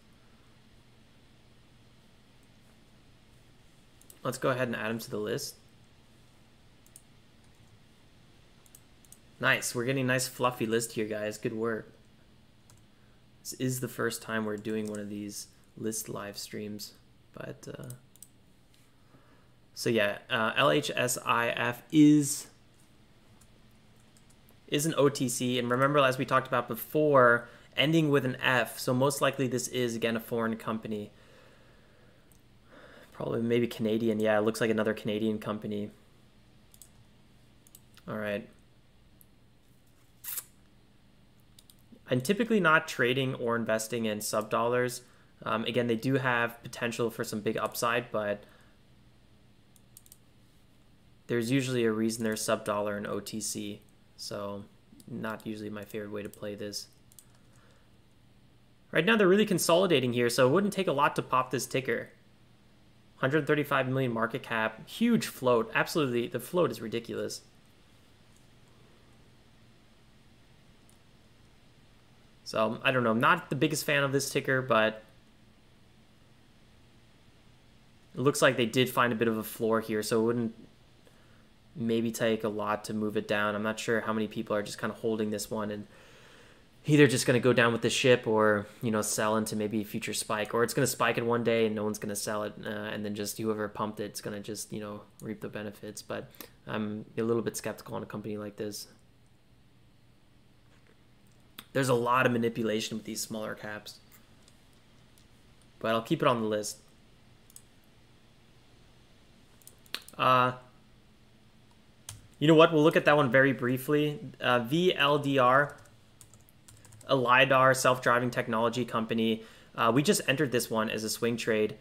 Let's go ahead and add them to the list. Nice. We're getting a nice fluffy list here, guys. Good work. This is the first time we're doing one of these list live streams. But, uh, so yeah, uh, LHSIF is is an OTC. And remember, as we talked about before, ending with an F. So most likely this is, again, a foreign company. Probably maybe Canadian. Yeah, it looks like another Canadian company. All right. I'm typically not trading or investing in sub dollars. Um, again, they do have potential for some big upside, but there's usually a reason they're sub dollar and OTC. So not usually my favorite way to play this. Right now they're really consolidating here, so it wouldn't take a lot to pop this ticker. 135 million market cap, huge float. Absolutely, the float is ridiculous. So I don't know. I'm not the biggest fan of this ticker, but it looks like they did find a bit of a floor here, so it wouldn't maybe take a lot to move it down. I'm not sure how many people are just kind of holding this one and either just going to go down with the ship or you know sell into maybe a future spike or it's going to spike in one day and no one's going to sell it uh, and then just whoever pumped it's going to just you know reap the benefits. But i'm a little bit skeptical on a company like this. There's a lot of manipulation with these smaller caps. But i'll keep it on the list. Uh you know what? We'll look at that one very briefly. Uh, VLDR, a LiDAR self-driving technology company. Uh, we just entered this one as a swing trade.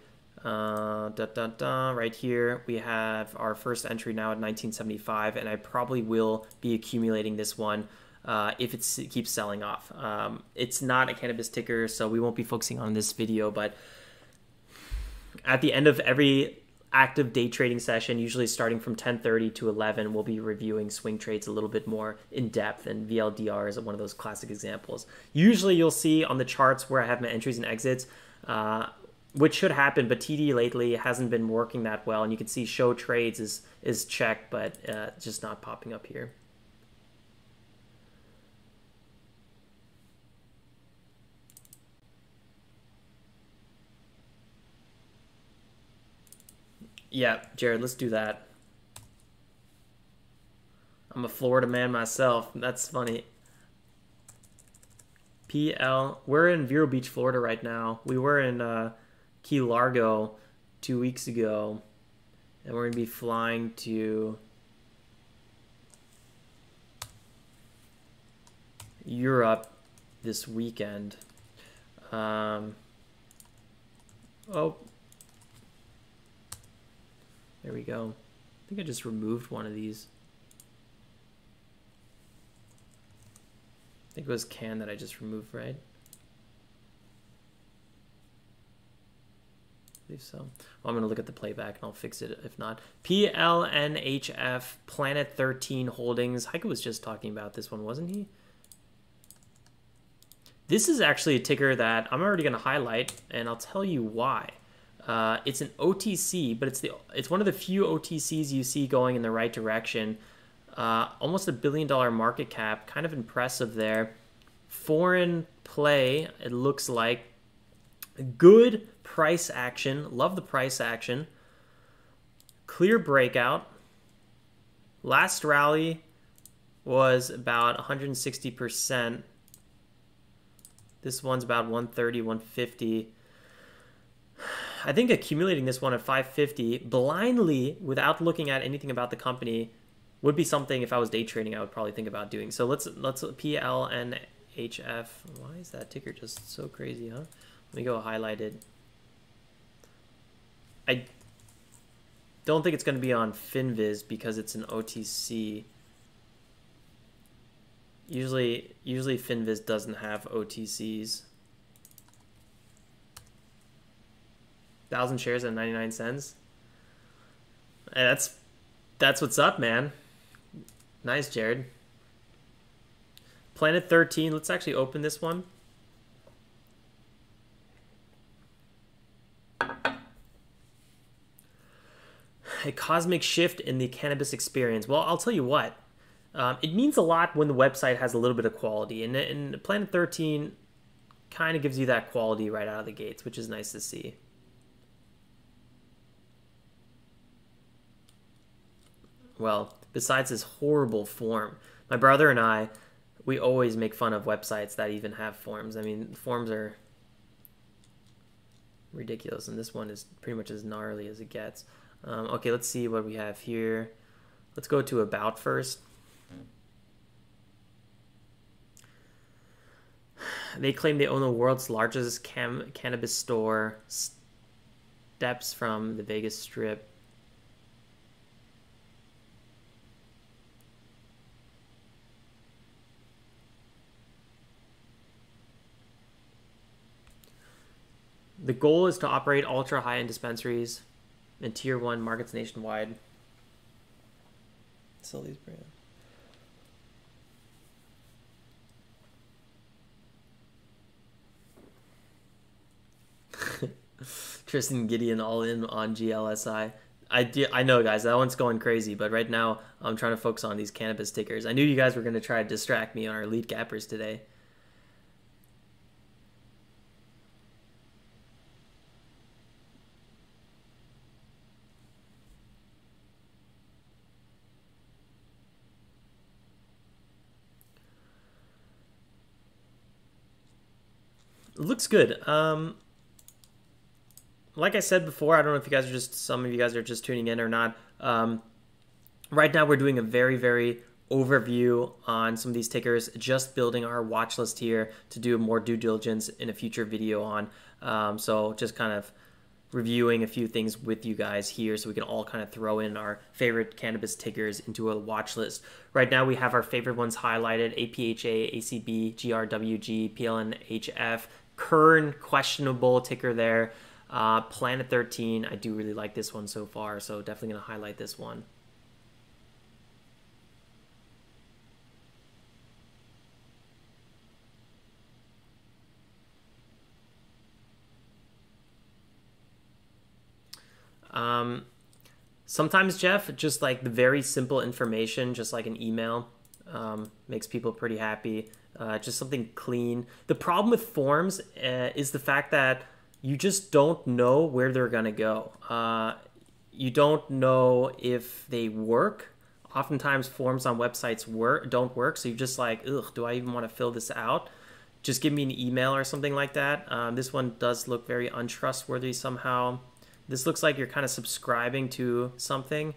Uh, da, da, da, right here, we have our first entry now at 1975, and I probably will be accumulating this one uh, if it keeps selling off. Um, it's not a cannabis ticker, so we won't be focusing on this video, but at the end of every active day trading session, usually starting from 10:30 to 11, we'll be reviewing swing trades a little bit more in depth, and VLDR is one of those classic examples. Usually, you'll see on the charts where I have my entries and exits. Uh, which should happen, but TD lately hasn't been working that well, and you can see show trades is is checked, but uh, just not popping up here. Yeah, Jared, let's do that. I'm a Florida man myself. That's funny. PL. We're in Vero Beach, Florida right now. We were in uh, Key Largo two weeks ago. And we're going to be flying to Europe this weekend. Um, oh, there we go. I think I just removed one of these. I think it was can that I just removed, right? I believe so. Well, I'm going to look at the playback and I'll fix it if not. PLNHF Planet 13 Holdings. Heike was just talking about this one, wasn't he? This is actually a ticker that I'm already going to highlight, and I'll tell you why. Uh, it's an OTC, but it's the it's one of the few OTCs you see going in the right direction. Uh, almost a billion dollar market cap, kind of impressive there. Foreign play, it looks like. Good price action, love the price action. Clear breakout. Last rally was about 160%. This one's about 130, 150. I think accumulating this one at 550 blindly without looking at anything about the company would be something if I was day trading I would probably think about doing. So let's let's PLNHF. Why is that ticker just so crazy, huh? Let me go highlighted. I don't think it's going to be on Finviz because it's an OTC. Usually usually Finviz doesn't have OTCs. Thousand shares at 99 cents. And that's That's what's up, man. Nice, Jared. Planet 13. Let's actually open this one. A cosmic shift in the cannabis experience. Well, I'll tell you what. Um, it means a lot when the website has a little bit of quality, and, and Planet 13 kind of gives you that quality right out of the gates, which is nice to see. Well, besides this horrible form, my brother and I, we always make fun of websites that even have forms. I mean, forms are ridiculous, and this one is pretty much as gnarly as it gets. Um, okay, let's see what we have here. Let's go to About first. They claim they own the world's largest cannabis store, steps from the Vegas Strip. The goal is to operate ultra high end dispensaries and tier one markets nationwide. Sell these brands. Tristan Gideon all in on GLSI. I, do, I know, guys, that one's going crazy, but right now I'm trying to focus on these cannabis tickers. I knew you guys were going to try to distract me on our lead gappers today. Looks good. Um, like I said before, I don't know if you guys are just some of you guys are just tuning in or not. Um, right now, we're doing a very very overview on some of these tickers, just building our watch list here to do more due diligence in a future video on. Um, so just kind of reviewing a few things with you guys here so we can all kind of throw in our favorite cannabis tickers into a watch list. Right now we have our favorite ones highlighted, APHA, ACB, GRWG, PLNHF, Kern, questionable ticker there. Uh, Planet 13, I do really like this one so far, so definitely going to highlight this one. Um, sometimes, Jeff, just like the very simple information, just like an email, um, makes people pretty happy. Uh, just something clean. The problem with forms uh, is the fact that you just don't know where they're going to go. Uh, you don't know if they work. Oftentimes, forms on websites work don't work, so you're just like, ugh, do I even want to fill this out? Just give me an email or something like that. Um, this one does look very untrustworthy somehow. This looks like you're kind of subscribing to something.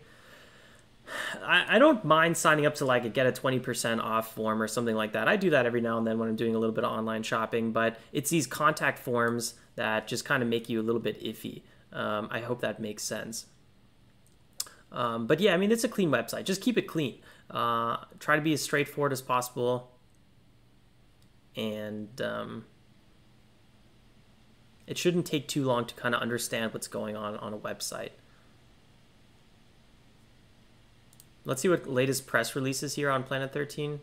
I, I don't mind signing up to like a get a 20% off form or something like that. I do that every now and then when I'm doing a little bit of online shopping, but it's these contact forms that just kind of make you a little bit iffy. Um, I hope that makes sense. Um, but yeah, I mean, it's a clean website. Just keep it clean. Uh, try to be as straightforward as possible. And um, it shouldn't take too long to kind of understand what's going on on a website. Let's see what latest press releases here on Planet 13.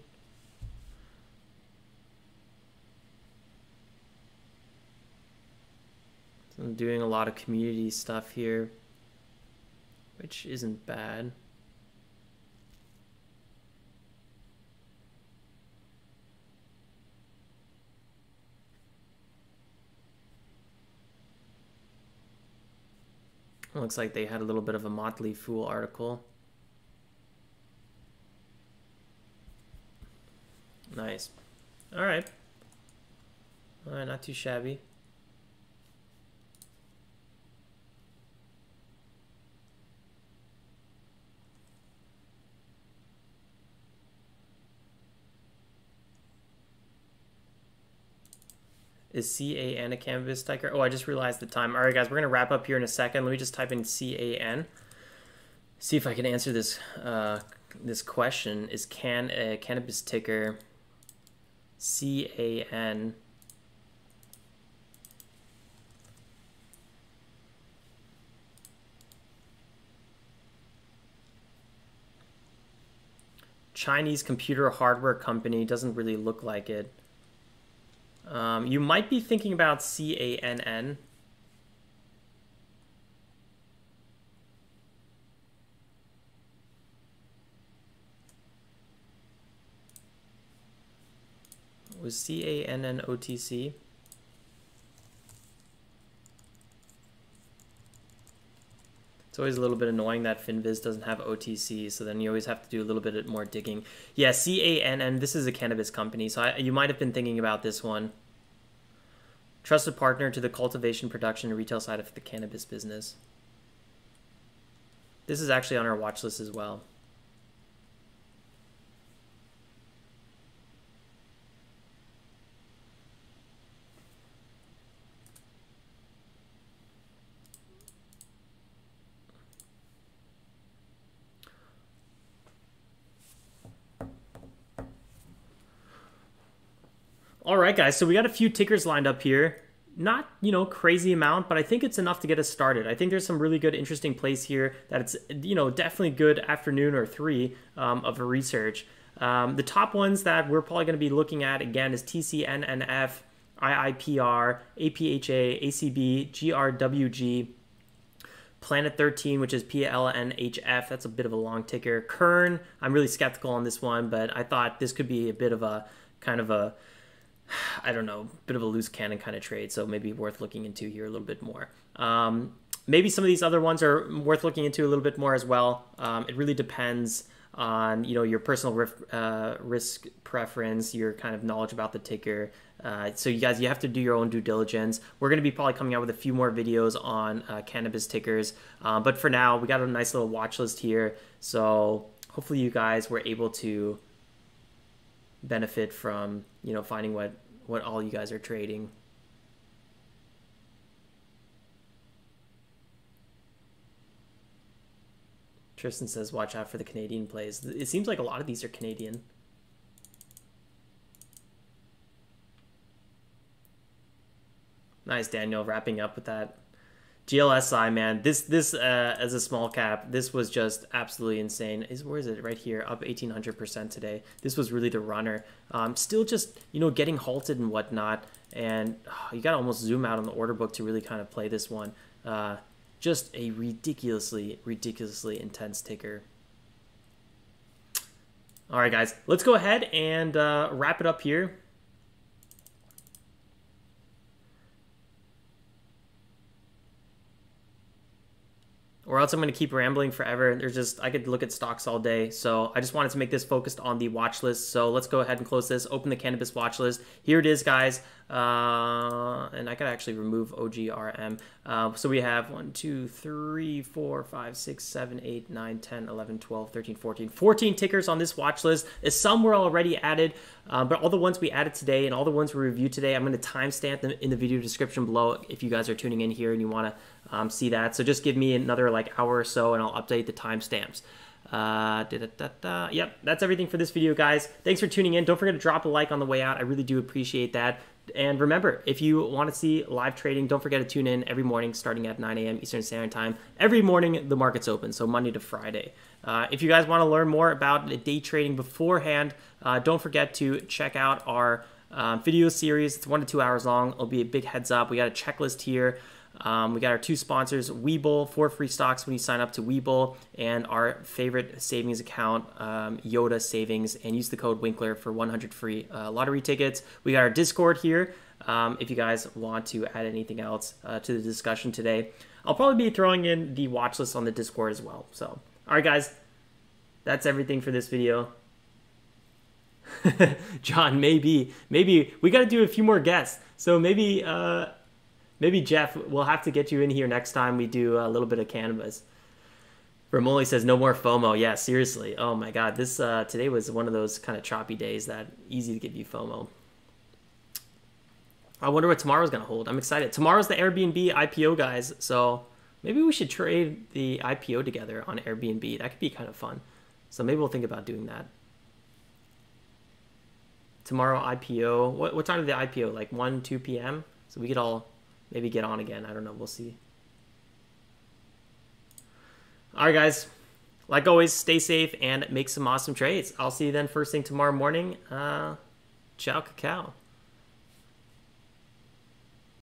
I'm doing a lot of community stuff here, which isn't bad. Looks like they had a little bit of a Motley Fool article. Nice. All right. All right, not too shabby. Is CAN a cannabis ticker? Oh, I just realized the time. All right, guys, we're going to wrap up here in a second. Let me just type in CAN. See if I can answer this uh, this question. Is can a cannabis ticker CAN Chinese computer hardware company. Doesn't really look like it. Um, you might be thinking about CANN. Was C-A-N-N-O-T-C? It's always a little bit annoying that FinViz doesn't have OTC, so then you always have to do a little bit more digging. Yeah, C-A-N-N, this is a cannabis company, so I, you might have been thinking about this one. Trusted partner to the cultivation, production, and retail side of the cannabis business. This is actually on our watch list as well. All right, guys. So we got a few tickers lined up here. Not, you know, crazy amount, but I think it's enough to get us started. I think there's some really good, interesting plays here that it's, you know, definitely good afternoon or three um, of a research. Um, the top ones that we're probably going to be looking at again is TCNNF, IIPR, APHA, ACB, GRWG, Planet 13, which is PLNHF. That's a bit of a long ticker. Kern, I'm really skeptical on this one, but I thought this could be a bit of a kind of a I don't know, bit of a loose cannon kind of trade, so maybe worth looking into here a little bit more. Um, maybe some of these other ones are worth looking into a little bit more as well. Um, it really depends on you know your personal risk, uh, risk preference, your kind of knowledge about the ticker. Uh, so you guys, you have to do your own due diligence. We're going to be probably coming out with a few more videos on uh, cannabis tickers, uh, but for now, we got a nice little watch list here. So hopefully, you guys were able to benefit from you know finding what what all you guys are trading. Tristan says, "Watch out for the Canadian plays." It seems like a lot of these are Canadian. Nice, Daniel, wrapping up with that. GLSI, man, this this uh, as a small cap, this was just absolutely insane. Is where is it? Right here, up eighteen hundred percent today. This was really the runner. Um, still just you know getting halted and whatnot, and oh, you got to almost zoom out on the order book to really kind of play this one. Uh, just a ridiculously ridiculously intense ticker. All right, guys, let's go ahead and uh, wrap it up here. Or else I'm going to keep rambling forever. There's just, I could look at stocks all day. So I just wanted to make this focused on the watch list. So let's go ahead and close this, open the cannabis watch list. Here it is, guys. Uh, and I could actually remove OGRM. Uh, so we have 1, 2, 3, 4, 5, 6, 7, 8, 9, 10, 11, 12, 13, 14. 14 tickers on this watch list. Some were already added, uh, but all the ones we added today and all the ones we reviewed today, I'm going to timestamp them in the video description below if you guys are tuning in here and you want to um, see that. So just give me another like hour or so and I'll update the timestamps. Uh, yep, that's everything for this video, guys. Thanks for tuning in. Don't forget to drop a like on the way out. I really do appreciate that. And remember, if you want to see live trading, don't forget to tune in every morning starting at 9 a.m. Eastern Standard Time. Every morning, the market's open, so Monday to Friday. Uh, if you guys want to learn more about day trading beforehand, uh, don't forget to check out our um, video series. It's one to two hours long. It'll be a big heads up. We got a checklist here um, we got our two sponsors, Webull, four free stocks when you sign up to Webull, and our favorite savings account, um, Yotta Savings, and use the code Winkler for 100 free uh, lottery tickets. We got our Discord here. Um, if you guys want to add anything else uh, to the discussion today, I'll probably be throwing in the watch list on the Discord as well. So, all right, guys, that's everything for this video. John, maybe, maybe we got to do a few more guests. So maybe. Uh, Maybe Jeff, we'll have to get you in here next time we do a little bit of cannabis. Ramoli says no more FOMO. Yeah, seriously. Oh my God, this uh, today was one of those kind of choppy days that easy to give you FOMO. I wonder what tomorrow's gonna hold. I'm excited. Tomorrow's the Airbnb IPO, guys. So maybe we should trade the IPO together on Airbnb. That could be kind of fun. So maybe we'll think about doing that. Tomorrow IPO. What what time is the IPO? Like one, two p.m. So we could all maybe get on again. I don't know. We'll see. All right, guys. like always, stay safe and make some awesome trades. I'll see you then first thing tomorrow morning. Uh, ciao, cacao.